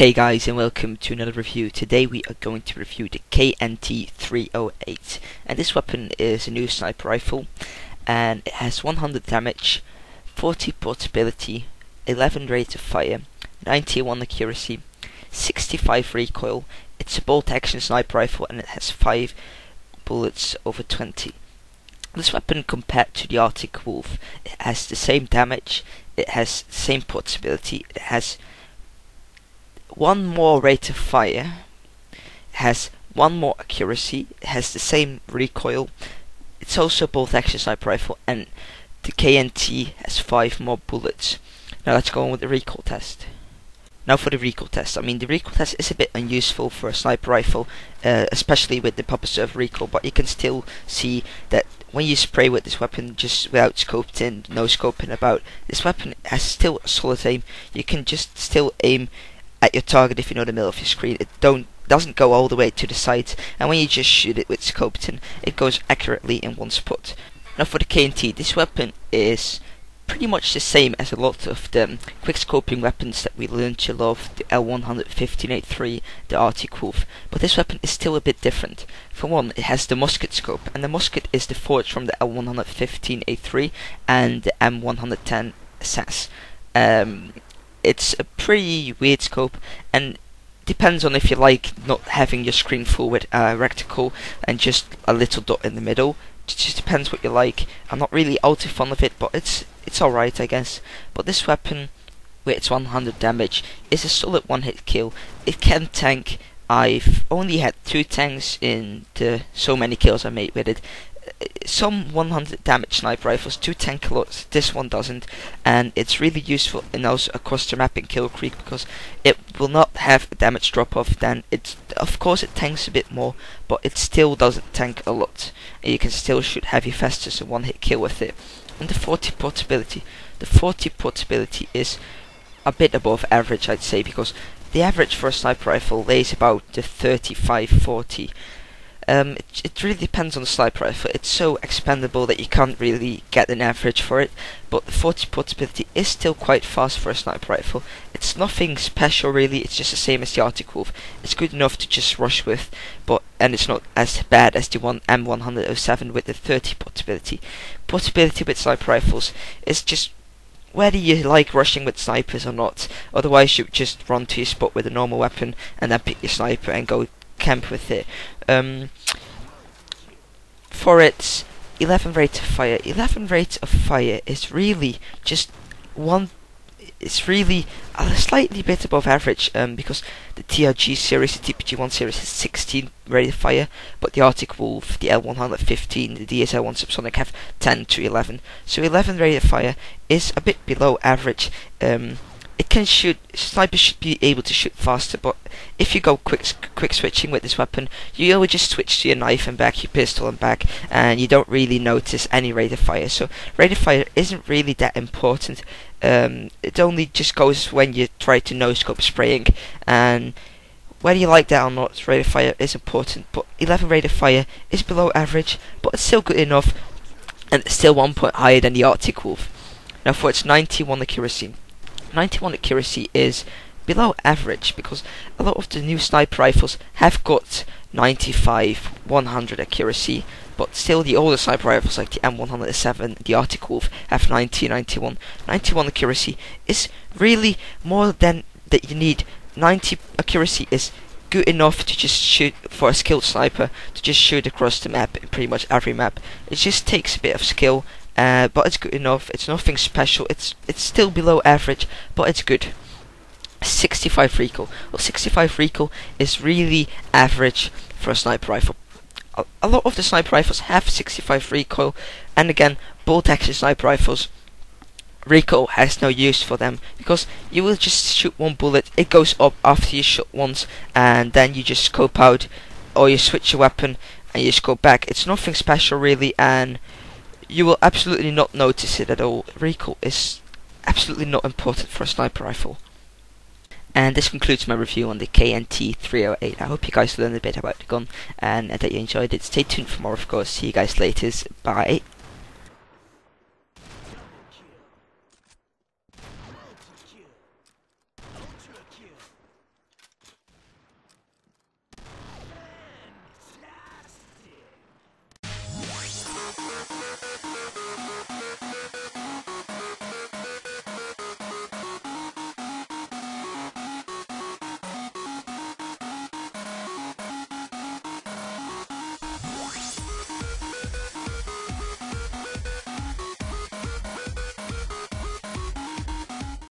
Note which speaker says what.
Speaker 1: Hey guys and welcome to another review. Today we are going to review the KNT 308 and this weapon is a new sniper rifle and it has 100 damage, 40 portability, 11 rate of fire, 91 accuracy, 65 recoil, it's a bolt action sniper rifle and it has 5 bullets over 20. This weapon compared to the Arctic Wolf, it has the same damage, it has the same portability, it has one more rate of fire, has one more accuracy, has the same recoil. It's also both action sniper rifle and the KNT has five more bullets. Now let's go on with the recoil test. Now for the recoil test. I mean the recoil test is a bit unuseful for a sniper rifle, uh, especially with the Papa Serv recoil, but you can still see that when you spray with this weapon just without scoped in, no scoping about, this weapon has still a solid aim. You can just still aim at your target if you know the middle of your screen. It don't doesn't go all the way to the sides, and when you just shoot it with scoping, it goes accurately in one spot. Now for the KNT, this weapon is pretty much the same as a lot of the quick scoping weapons that we learned to love, the L115A3, the Arctic Wolf, but this weapon is still a bit different. For one, it has the musket scope, and the musket is the forged from the L115A3 and the M110 SASS. Um, it's a pretty weird scope and depends on if you like not having your screen full with uh, a reticle and just a little dot in the middle. It just depends what you like. I'm not really ultra fond of it, but it's it's alright I guess. But this weapon with its 100 damage is a solid one hit kill. It can tank. I've only had two tanks in the so many kills I made with it some 100 damage sniper rifles do tank a lot, this one doesn't, and it's really useful in also across the map in Kill Creek because it will not have a damage drop off then it's of course it tanks a bit more, but it still doesn't tank a lot. And you can still shoot heavy fastest and one hit kill with it. And the 40 portability. The 40 portability is a bit above average I'd say because the average for a sniper rifle lays about the 35-40 um, it, it, really depends on the sniper rifle. It's so expendable that you can't really get an average for it, but the 40 portability is still quite fast for a sniper rifle. It's nothing special really, it's just the same as the Arctic Wolf. It's good enough to just rush with, but and it's not as bad as the one M107 with the 30 portability. Portability with sniper rifles is just whether you like rushing with snipers or not. Otherwise, you just run to your spot with a normal weapon and then pick your sniper and go camp with it. Um, for its 11 rate of fire, 11 rate of fire is really just one. It's really a slightly bit above average um, because the TRG series, the TPG1 series, has 16 rate of fire, but the Arctic Wolf, the L115, the DSR-1 Subsonic have 10 to 11. So 11 rate of fire is a bit below average. Um, it can shoot. Snipers should be able to shoot faster, but if you go quick quick switching with this weapon, you always just switch to your knife and back, your pistol and back, and you don't really notice any rate of fire. So rate of fire isn't really that important. Um, it only just goes when you try to no scope spraying, and whether you like that or not, rate of fire is important. But 11 rate of fire is below average, but it's still good enough, and it's still one point higher than the Arctic Wolf. Now for its 91 accuracy. 91 accuracy is below average because a lot of the new sniper rifles have got 95, 100 accuracy, but still the older sniper rifles like the M107, the Arctic Wolf have 90, 91. 91 accuracy is really more than that you need. 90 accuracy is good enough to just shoot for a skilled sniper to just shoot across the map in pretty much every map. It just takes a bit of skill uh, but it's good enough. It's nothing special. It's it's still below average, but it's good. 65 recoil. Well, 65 recoil is really average for a sniper rifle. A, a lot of the sniper rifles have 65 recoil, and again, bolt action sniper rifles recoil has no use for them because you will just shoot one bullet, it goes up after you shoot once, and then you just scope out, or you switch your weapon and you just scope back. It's nothing special really, and you will absolutely not notice it at all. Recoil is absolutely not important for a sniper rifle. And this concludes my review on the KNT 308. I hope you guys learned a bit about the gun and that you enjoyed it. Stay tuned for more, of course. See you guys later. Bye.